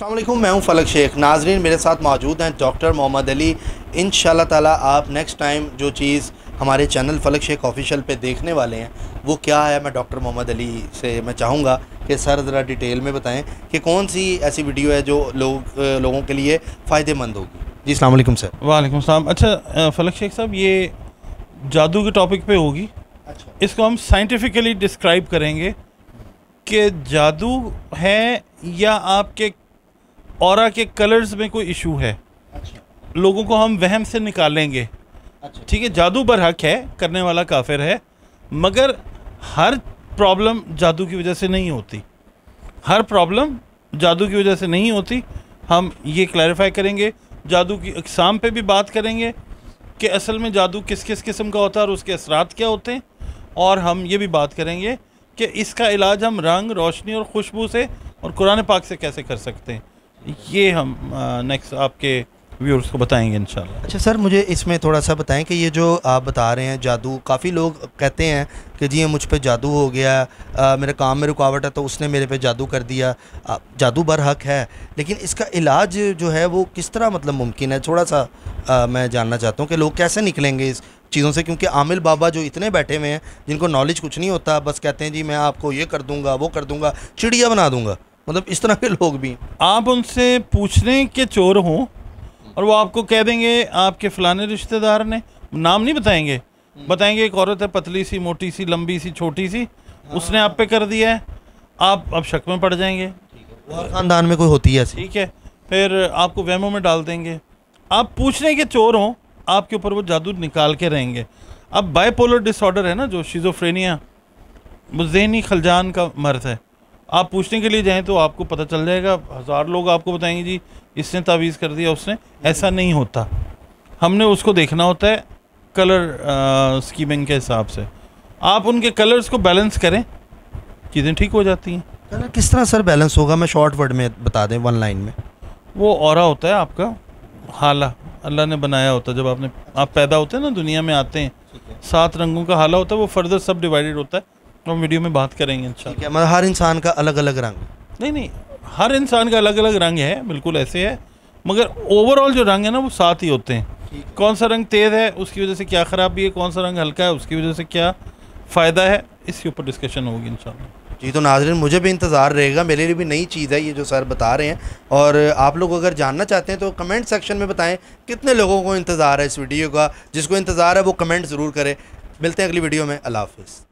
अल्लाम मैं हूँ फलक शेख। नाजरीन मेरे साथ मौजूद हैं डॉक्टर मोहम्मद अली। इन ताला आप नेक्स्ट टाइम जो चीज़ हमारे चैनल फलक शेख ऑफिशियल पे देखने वाले हैं वो क्या है? मैं डॉक्टर मोहम्मद अली से मैं चाहूँगा कि सर ज़रा डिटेल में बताएँ कि कौन सी ऐसी वीडियो है जो लोग लोगों के लिए फ़ायदेमंद होगी। जी अलैक्म सर। वालेकुम सलाम। अच्छा फलक शेख साहब ये जादू के टॉपिक पे होगी। अच्छा। इसको हम साइंटिफिकली डिस्क्राइब करेंगे कि जादू है या आपके और के कलर्स में कोई इशू है। अच्छा। लोगों को हम वहम से निकालेंगे। अच्छा। ठीक है जादू पर हक है करने वाला काफिर है मगर हर प्रॉब्लम जादू की वजह से नहीं होती। हर प्रॉब्लम जादू की वजह से नहीं होती। हम ये क्लैरिफाई करेंगे जादू की अकसाम पे भी बात करेंगे कि असल में जादू किस किस किस्म का होता है और उसके असरात क्या होते हैं। और हम ये भी बात करेंगे कि इसका इलाज हम रंग रोशनी और खुशबू से और कुरान पाक से कैसे कर सकते हैं। ये हम नेक्स्ट आपके व्यूअर्स को बताएँगे इंशाल्लाह। अच्छा सर मुझे इसमें थोड़ा सा बताएँ कि ये जो आप बता रहे हैं जादू काफ़ी लोग कहते हैं कि जी मुझ पे जादू हो गया आ, मेरे काम में रुकावट है तो उसने मेरे पे जादू कर दिया। आ, जादू बर हक है लेकिन इसका इलाज जो है वो किस तरह मतलब मुमकिन है? थोड़ा सा आ, मैं जानना चाहता हूँ कि लोग कैसे निकलेंगे इस चीज़ों से क्योंकि आमिल बाबा जो इतने बैठे हुए हैं जिनको नॉलेज कुछ नहीं होता बस कहते हैं जी मैं आपको ये कर दूँगा वो कर दूँगा चिड़िया बना दूँगा। मतलब इस तरह के लोग भी आप उनसे पूछने के चोर हों और वो आपको कह देंगे आपके फलाने रिश्तेदार ने नाम नहीं बताएँगे? बताएँगे एक औरत है पतली सी मोटी सी लंबी सी छोटी सी हाँ। उसने आप पे कर दिया है। आप अब शक में पड़ जाएँगे। ख़ानदान में कोई होती है ठीक है फिर आपको वहमों में डाल देंगे। आप पूछने के चोर हों आपके ऊपर वो जादू निकाल के रहेंगे। अब बाइपोलर डिसऑर्डर है ना जो शिजोफ्रेनिया वो जहनी खलजान का मर्ज है। आप पूछने के लिए जाएँ तो आपको पता चल जाएगा हज़ार लोग आपको बताएँगे जी इसने तावीज़ कर दिया उसने। ऐसा नहीं होता। हमने उसको देखना होता है कलर स्कीमिंग के हिसाब से। आप उनके कलर्स को बैलेंस करें चीज़ें ठीक हो जाती हैं। कलर किस तरह सर बैलेंस होगा? मैं शॉर्ट वर्ड में बता दें वन लाइन में। वो और होता है आपका हाला। अल्लाह ने बनाया होता है जब आपने आप पैदा होते हैं ना दुनिया में आते हैं। सात रंगों का हाला होता है वो फर्दर सब डिवाइडेड होता है। हम वीडियो में बात करेंगे ठीक है मतलब हर इंसान का अलग अलग रंग। नहीं नहीं हर इंसान का अलग अलग रंग है बिल्कुल ऐसे है। मगर ओवरऑल जो रंग है ना वो साथ ही होते हैं। कौन सा रंग तेज़ है उसकी वजह से क्या ख़राबी है कौन सा रंग हल्का है उसकी वजह से क्या फ़ायदा है इसके ऊपर डिस्कशन होगी इन जी तो नाजरन मुझे भी इंतज़ार रहेगा मेरे लिए भी नई चीज़ है ये जो सर बता रहे हैं। और आप लोग अगर जानना चाहते हैं तो कमेंट सेक्शन में बताएँ कितने लोगों को इंतज़ार है इस वीडियो का जिसको इंतज़ार है वो कमेंट ज़रूर करें। मिलते हैं अगली वीडियो में अल्लाह हाफिज़।